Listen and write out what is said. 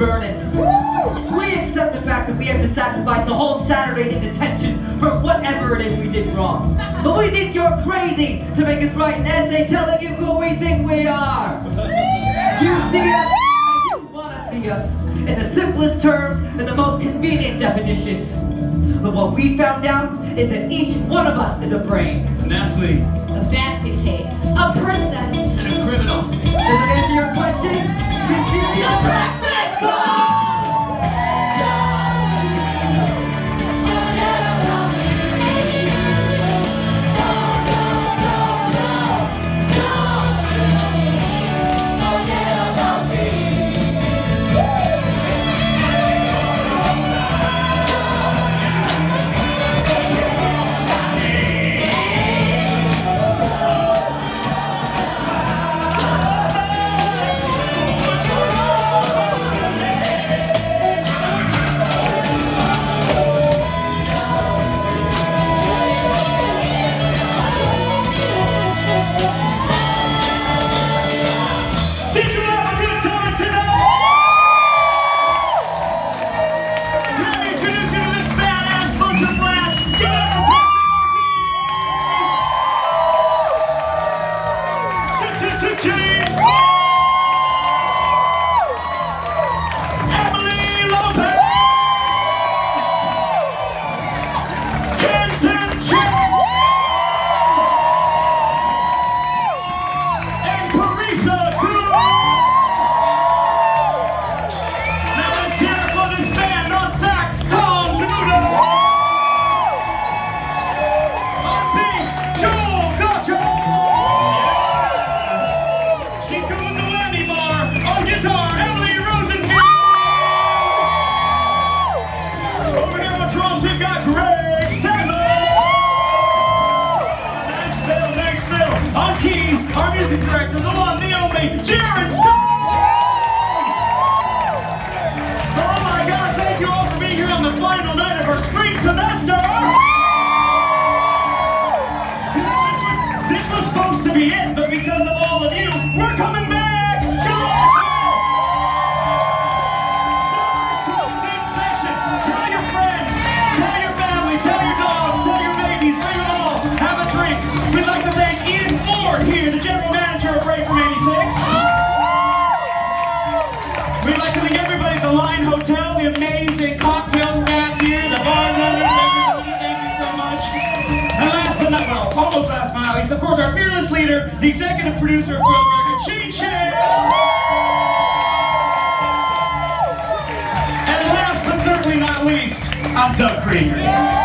burning. We accept the fact that we have to sacrifice a whole Saturday in detention for whatever it is we did wrong. But we think you're crazy to make us write an essay telling you who we think we are. You see us as you want to see us, in the simplest terms and the most convenient definitions. But what we found out is that each one of us is a brain. An athlete. A basket case. A princess. And a criminal. Does it answer your question? Sincerely, music director, the one, the only, Jared Stone! Leader, the executive producer of World Record, Shane. And last but certainly not least, I'm Doug Kreeger.